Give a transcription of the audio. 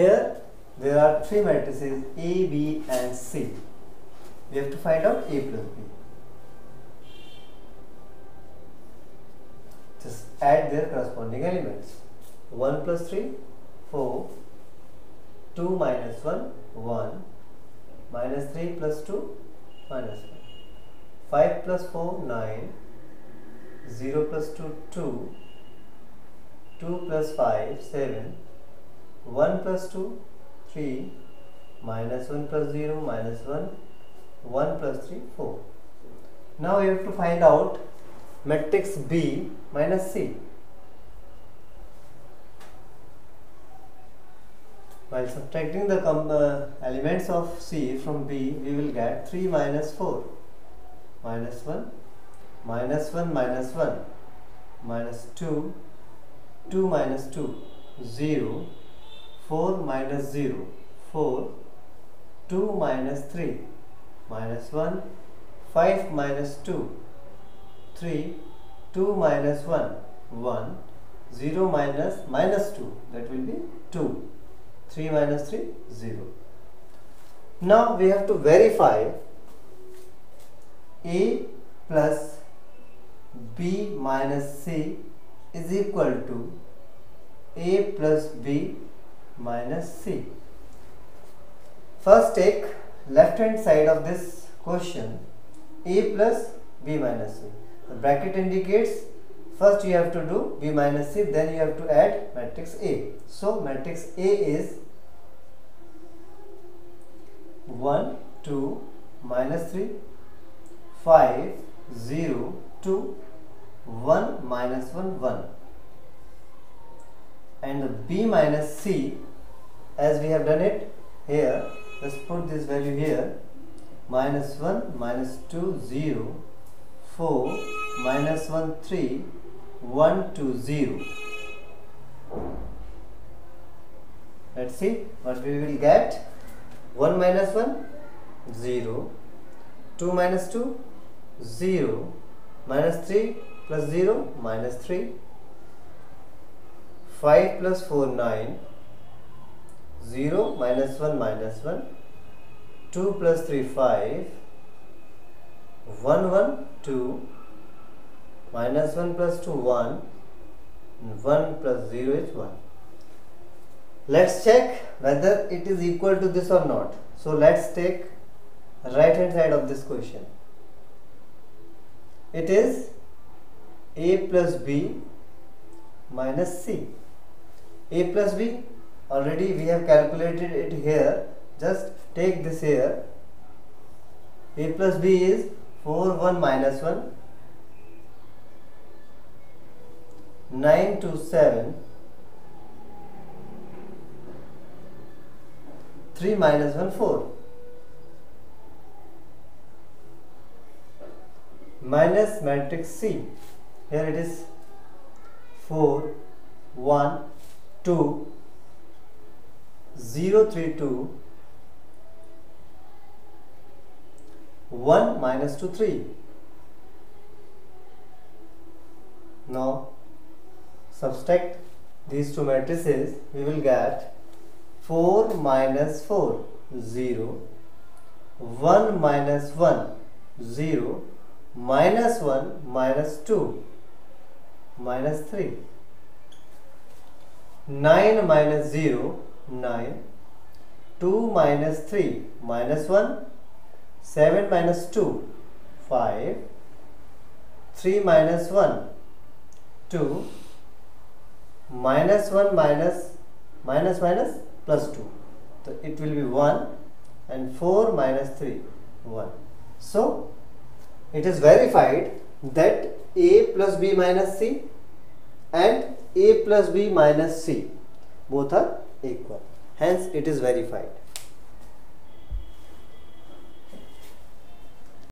Here there are three matrices A, B and C. We have to find out A plus B. Just add their corresponding elements. 1 plus 3, 4. 2 minus 1, 1. Minus 3 plus 2, minus 1. 5 plus 4, 9. 0 plus 2, 2. 2 plus 5, 7. 1 plus 2, 3. Minus 1 plus 0, minus 1. 1 plus 3, 4. Now we have to find out matrix B minus C. While subtracting the uh, elements of C from B, we will get 3 minus 4, minus 1, minus 1 minus 1, minus 2, 2 minus 2, 0, 4 minus 0, 4, 2 minus 3, minus 1, 5 minus 2, 3, 2 minus 1, 1, 0 minus minus 2, that will be 2, 3 minus 3, 0. Now we have to verify A plus B minus C is equal to A plus B minus C. First take left hand side of this question A plus B minus C. The bracket indicates first you have to do B minus C then you have to add matrix A. So matrix A is 1, 2, minus 3, 5, 0, 2, 1, minus 1, 1. And the B minus C as we have done it here, let's put this value here, minus 1, minus 2, 0, 4, minus 1, 3, 1, 2, 0. Let's see what we will get. 1 minus 1 0 2 minus 2 0 minus 3 plus 0 minus 3 5 plus 4 9 0 minus 1 minus 1 2 plus 3 5 1 1 2 minus 1 plus 2 1 1 plus 0 is 1 let's check whether it is equal to this or not. So let's take right hand side of this question. It is a plus b minus c. A plus b already we have calculated it here. Just take this here. A plus b is 4 1 minus 1 9 2 7 3 minus 1 4 minus matrix C. Here it is. 4 1 2 0 3 2 1 minus 2 3 now subtract these two matrices we will get 4 minus 4 0 1 minus 1 0 minus 1 minus 2 minus 3 9 minus 0 9 2 minus 3 minus 1 7 minus 2 5 3 minus 1 2 minus 1 minus minus minus plus 2 so it will be 1 and 4 minus 3 1 so it is verified that a plus b minus c and a plus b minus c both are equal hence it is verified